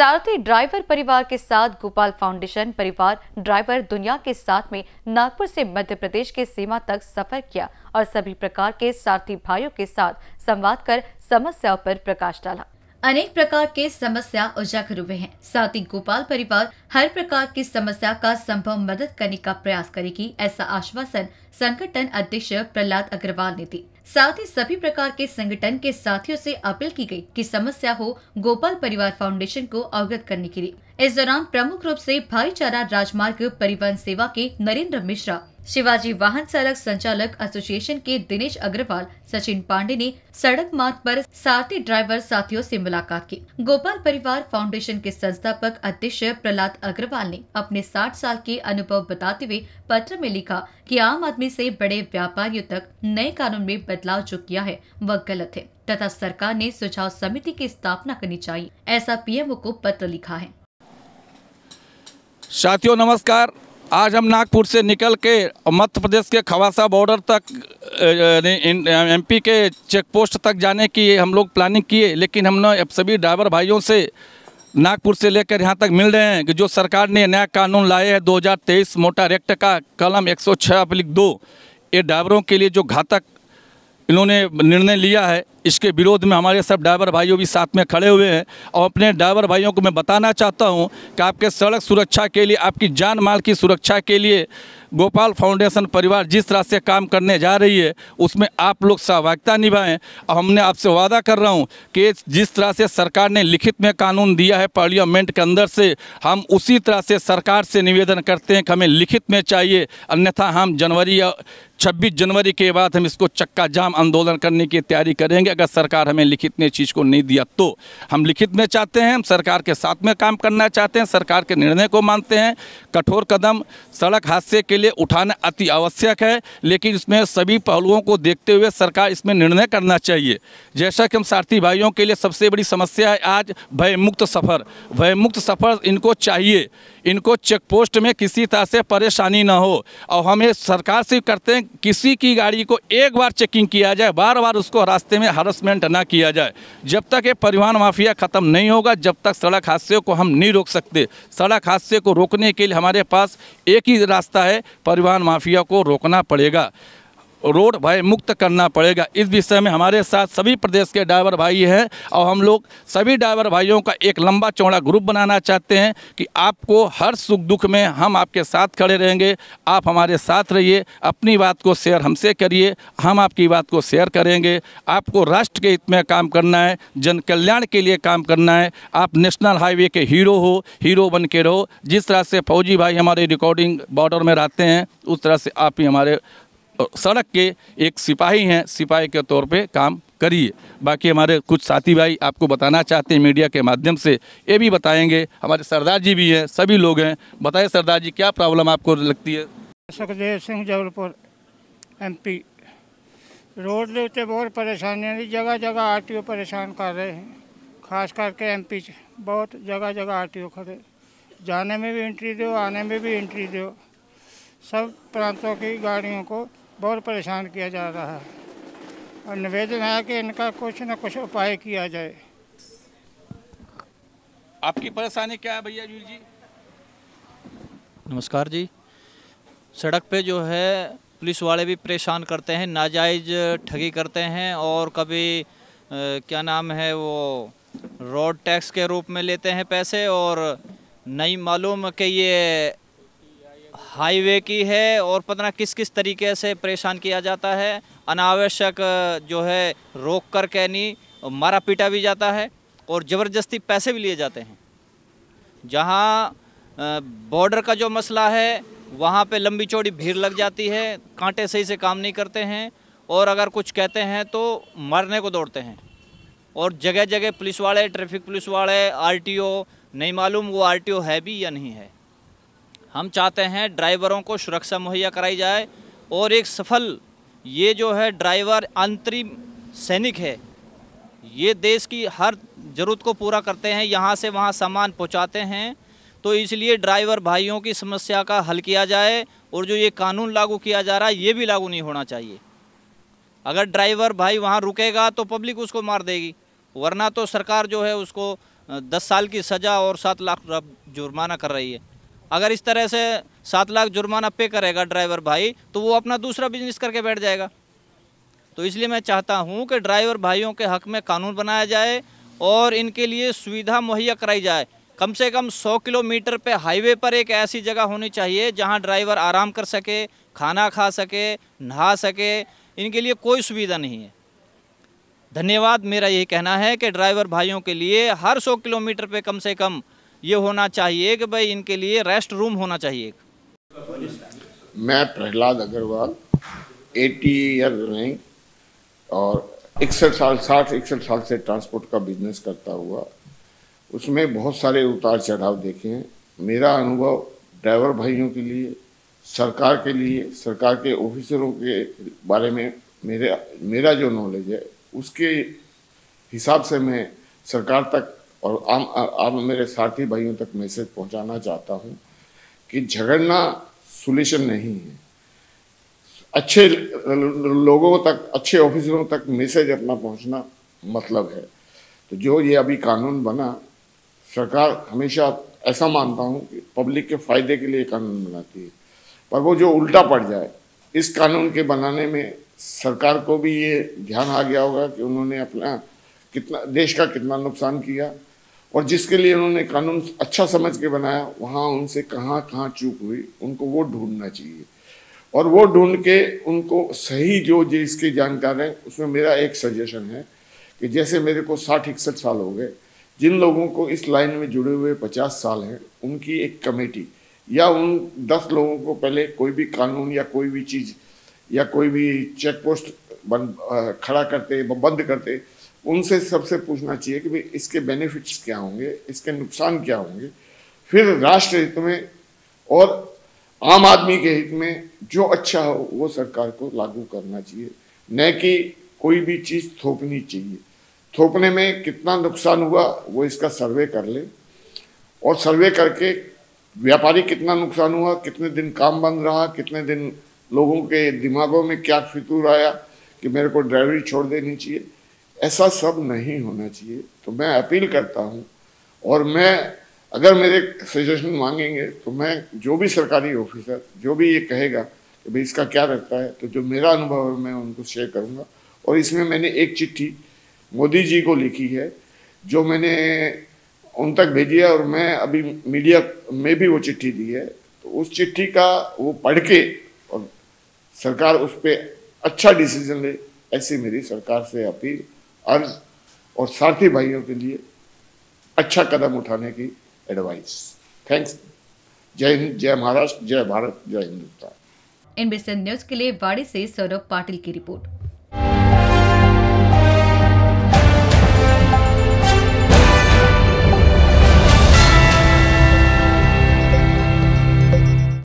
सारथी driver परिवार के साथ गोपाल फाउंडेशन परिवार ड्राइवर दुनिया के साथ में नागपुर से मध्य प्रदेश के सीमा तक सफ़र किया और सभी प्रकार के सारथी भाइयों के साथ संवाद कर समस्याओं पर प्रकाश डाला। अनेक प्रकार के समस्या उजागर हुए हैं। साथ ही गोपाल परिवार हर प्रकार की समस्या का संभव मदद करने का प्रयास करेगी, ऐसा आश्वासन संगठन अध्यक्ष प्रहलाद अग्रवाल ने दी। साथ ही सभी प्रकार के संगठन के साथियों से अपील की गई कि समस्या हो गोपाल परिवार फाउंडेशन को अवगत करने के लिए। इस दौरान प्रमुख रूप से भाईचारा राजमार्ग परिवहन सेवा के नरेंद्र मिश्रा, शिवाजी वाहन चालक संचालक एसोसिएशन के दिनेश अग्रवाल, सचिन पांडे ने सड़क मार्ग पर सारथी ड्राइवर साथियों से मुलाकात की। गोपाल परिवार फाउंडेशन के संस्थापक अध्यक्ष प्रहलाद अग्रवाल ने अपने 60 साल के अनुभव बताते हुए पत्र में लिखा कि आम आदमी से बड़े व्यापारियों तक नए कानून में बदलाव जो किया है, वह गलत है, तथा सरकार ने सुझाव समिति की स्थापना करनी चाहिए, ऐसा पीएमओ को पत्र लिखा है। साथियों, नमस्कार। आज हम नागपुर से निकल के मध्य प्रदेश के खवासा बॉर्डर तक एमपी के चेक पोस्ट तक जाने की हम लोग प्लानिंग किए, लेकिन हमने सभी ड्राइवर भाइयों से नागपुर से लेकर यहाँ तक मिल रहे हैं कि जो सरकार ने नया कानून लाए हैं 2023 मोटर एक्ट का कलम 106 सौ दो, ये ड्राइवरों के लिए जो घातक इन्होंने निर्णय लिया है इसके विरोध में हमारे सब ड्राइवर भाइयों भी साथ में खड़े हुए हैं और अपने ड्राइवर भाइयों को मैं बताना चाहता हूँ कि आपके सड़क सुरक्षा के लिए, आपकी जान माल की सुरक्षा के लिए गोपाल फाउंडेशन परिवार जिस तरह से काम करने जा रही है, उसमें आप लोग सहभागिता निभाएँ। और हमने आपसे वादा कर रहा हूँ कि जिस तरह से सरकार ने लिखित में कानून दिया है पार्लियामेंट के अंदर से, हम उसी तरह से सरकार से निवेदन करते हैं कि हमें लिखित में चाहिए। अन्यथा हम जनवरी या छब्बीस जनवरी के बाद हम इसको चक्का जाम आंदोलन करने की तैयारी करेंगे। अगर सरकार हमें लिखित में चीज़ को नहीं दिया तो हम लिखित में चाहते हैं, हम सरकार के साथ में काम करना चाहते हैं, सरकार के निर्णय को मानते हैं। कठोर कदम सड़क हादसे के लिए उठाना अति आवश्यक है, लेकिन इसमें सभी पहलुओं को देखते हुए सरकार इसमें निर्णय करना चाहिए। जैसा कि हम सारथी भाइयों के लिए सबसे बड़ी समस्या है आज भयमुक्त सफ़र। भयमुक्त सफ़र इनको चाहिए। इनको चेक पोस्ट में किसी तरह से परेशानी ना हो। और हमें सरकार से करते हैं, किसी की गाड़ी को एक बार चेकिंग किया जाए, बार बार उसको रास्ते में हरसमेंट ना किया जाए। जब तक ये परिवहन माफिया ख़त्म नहीं होगा, जब तक सड़क हादसे को हम नहीं रोक सकते। सड़क हादसे को रोकने के लिए हमारे पास एक ही रास्ता है, परिवहन माफिया को रोकना पड़ेगा। रोड भय मुक्त करना पड़ेगा। इस विषय में हमारे साथ सभी प्रदेश के ड्राइवर भाई हैं और हम लोग सभी ड्राइवर भाइयों का एक लंबा चौड़ा ग्रुप बनाना चाहते हैं कि आपको हर सुख दुख में हम आपके साथ खड़े रहेंगे। आप हमारे साथ रहिए, अपनी बात को शेयर हमसे करिए, हम आपकी बात को शेयर करेंगे। आपको राष्ट्र के हित में काम करना है जन कल्याण के लिए काम करना है। आप नेशनल हाईवे के हीरो हो, हीरो बन के रहो। जिस तरह से फौजी भाई हमारे रिकॉर्डिंग बॉर्डर में रहते हैं, उस तरह से आप ही हमारे सड़क के एक सिपाही हैं, सिपाही के तौर पे काम करिए। बाकी हमारे कुछ साथी भाई आपको बताना चाहते हैं मीडिया के माध्यम से, ये भी बताएँगे। हमारे सरदार जी भी हैं, सभी लोग हैं। बताए सरदार जी, क्या प्रॉब्लम आपको लगती है? सुखदेव सिंह, जबलपुर एमपी रोड देते बहुत परेशानियाँ जगह जगह आर परेशान कर रहे हैं। खास करके एम पी बहुत जगह जगह आर टी ओ खड़े। जाने में भी एंट्री दो, आने में भी एंट्री दो। सब प्रांतों की गाड़ियों को बहुत परेशान किया जा रहा है। और निवेदन है कि इनका कुछ न कुछ उपाय किया जाए। आपकी परेशानी क्या है भैया जी? नमस्कार जी। सड़क पे जो है पुलिस वाले भी परेशान करते हैं नाजायज़ ठगी करते हैं और कभी आ, क्या नाम है वो रोड टैक्स के रूप में लेते हैं पैसे और नहीं मालूम कि ये हाईवे की है और पता ना किस किस तरीके से परेशान किया जाता है। अनावश्यक जो है, रोक कर के नहीं मारा पीटा भी जाता है और ज़बरदस्ती पैसे भी लिए जाते हैं। जहाँ बॉर्डर का जो मसला है, वहाँ पे लंबी चौड़ी भीड़ लग जाती है, कांटे सही से काम नहीं करते हैं और अगर कुछ कहते हैं तो मरने को दौड़ते हैं। और जगह जगह पुलिस वाले ट्रैफ़िक पुलिस वाले आरटीओ, नहीं मालूम वो आरटीओ है भी या नहीं है। हम चाहते हैं ड्राइवरों को सुरक्षा मुहैया कराई जाए और एक सफल, ये जो है ड्राइवर अंतरिम सैनिक है, ये देश की हर ज़रूरत को पूरा करते हैं, यहाँ से वहाँ सामान पहुँचाते हैं तो इसलिए ड्राइवर भाइयों की समस्या का हल किया जाए और जो ये कानून लागू किया जा रहा है, ये भी लागू नहीं होना चाहिए। अगर ड्राइवर भाई वहाँ रुकेगा तो पब्लिक उसको मार देगी, वरना तो सरकार जो है उसको दस साल की सज़ा और सात लाख जुर्माना कर रही है। अगर इस तरह से सात लाख जुर्माना पे करेगा ड्राइवर भाई तो वो अपना दूसरा बिज़नेस करके बैठ जाएगा। तो इसलिए मैं चाहता हूँ कि ड्राइवर भाइयों के हक में कानून बनाया जाए और इनके लिए सुविधा मुहैया कराई जाए। कम से कम 100 किलोमीटर पे हाईवे पर एक ऐसी जगह होनी चाहिए जहाँ ड्राइवर आराम कर सके, खाना खा सके, नहा सके। इनके लिए कोई सुविधा नहीं है। धन्यवाद। मेरा यही कहना है कि ड्राइवर भाइयों के लिए हर 100 किलोमीटर पे कम से कम ये होना चाहिए कि भाई इनके लिए रेस्ट रूम होना चाहिए। मैं Prahlad Agrawal eighty year rank और इकसठ साल, साठ, इकसठ साल से ट्रांसपोर्ट का बिज़नेस करता हुआ। उसमें बहुत सारे उतार चढ़ाव देखे हैं। मेरा अनुभव ड्राइवर भाइयों के लिए, सरकार के लिए, सरकार के ऑफिसरों के बारे में मेरे, मेरा जो नॉलेज है, उसके हिसाब से मैं सरकार तक और आम आम मेरे साथी भाइयों तक मैसेज पहुंचाना चाहता हूँ कि झगड़ना सोल्यूशन नहीं है। अच्छे लोगों तक, अच्छे ऑफिसरों तक मैसेज अपना पहुँचना मतलब है। तो जो ये अभी कानून बना, सरकार हमेशा ऐसा मानता हूँ कि पब्लिक के फ़ायदे के लिए कानून बनाती है। पर वो जो उल्टा पड़ जाए, इस कानून के बनाने में सरकार को भी ये ध्यान आ गया होगा कि उन्होंने अपना कितना, देश का कितना नुकसान किया। और जिसके लिए उन्होंने कानून अच्छा समझ के बनाया, वहाँ उनसे कहाँ कहाँ चूक हुई, उनको वो ढूंढना चाहिए। और वो ढूंढ के उनको सही जो जिसकी जानकार हैं, उसमें मेरा एक सजेशन है कि जैसे मेरे को साठ इकसठ साल हो गए, जिन लोगों को इस लाइन में जुड़े हुए पचास साल हैं, उनकी एक कमेटी या उन दस लोगों को पहले कोई भी कानून या कोई भी चीज़ या कोई भी चेक पोस्ट बंद खड़ा करते, बंद करते उनसे सबसे पूछना चाहिए कि भाई, इसके बेनिफिट्स क्या होंगे? इसके नुकसान क्या होंगे? फिर राष्ट्र हित में और आम आदमी के हित में जो अच्छा हो, वो सरकार को लागू करना चाहिए। न कि कोई भी चीज़ थोपनी चाहिए। थोपने में कितना नुकसान हुआ, वो इसका सर्वे कर ले। और सर्वे करके व्यापारी कितना नुकसान हुआ, कितने दिन काम बंद रहा, कितने दिन लोगों के दिमागों में क्या फितूर आया कि मेरे को ड्राइवरी छोड़ देनी चाहिए। ऐसा सब नहीं होना चाहिए। तो मैं अपील करता हूँ, और मैं, अगर मेरे सजेशन मांगेंगे तो मैं जो भी सरकारी ऑफिसर जो भी ये कहेगा कि भाई इसका क्या रहता है तो जो मेरा अनुभव है, मैं उनको शेयर करूँगा। और इसमें मैंने एक चिट्ठी मोदी जी को लिखी है, जो मैंने उन तक भेजी है, और मैं अभी मीडिया में भी वो चिट्ठी दी है। तो उस चिट्ठी का वो पढ़ के, और सरकार उस पर अच्छा डिसीज़न ले, ऐसी मेरी सरकार से अपील अर्ज़ और साथी भाइयों के लिए अच्छा कदम उठाने की एडवाइस थैंक्स जय हिंद, जय महाराष्ट्र, जय भारत, जय हिंदुस्तान. इन न्यूज़ के लिए वाड़ी से सौरभ पाटिल की रिपोर्ट.